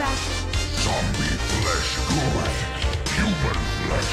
Zombie flesh good. Human flesh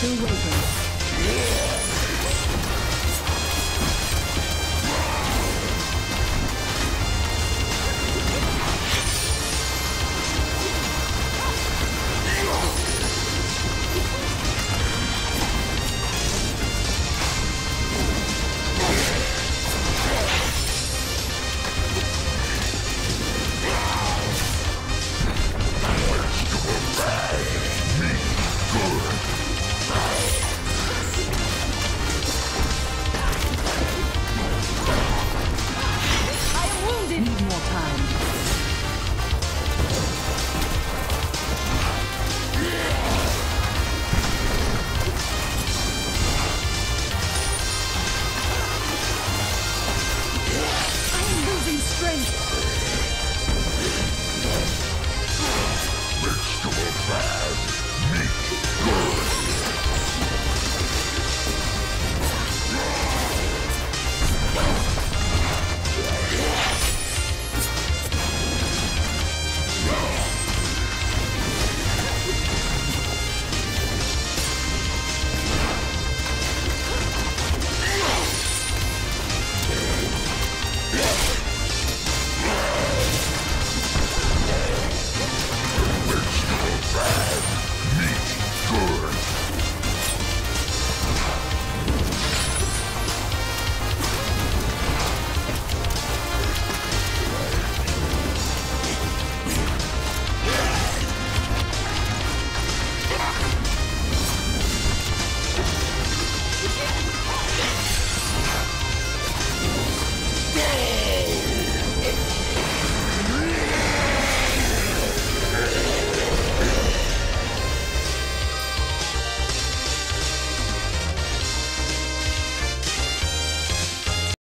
Battle Rover. Yeah.